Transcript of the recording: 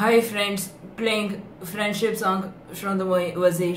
Hi friends, playing friendship song from the movie Wazir.